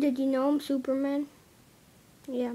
Did you know I'm Superman? Yeah.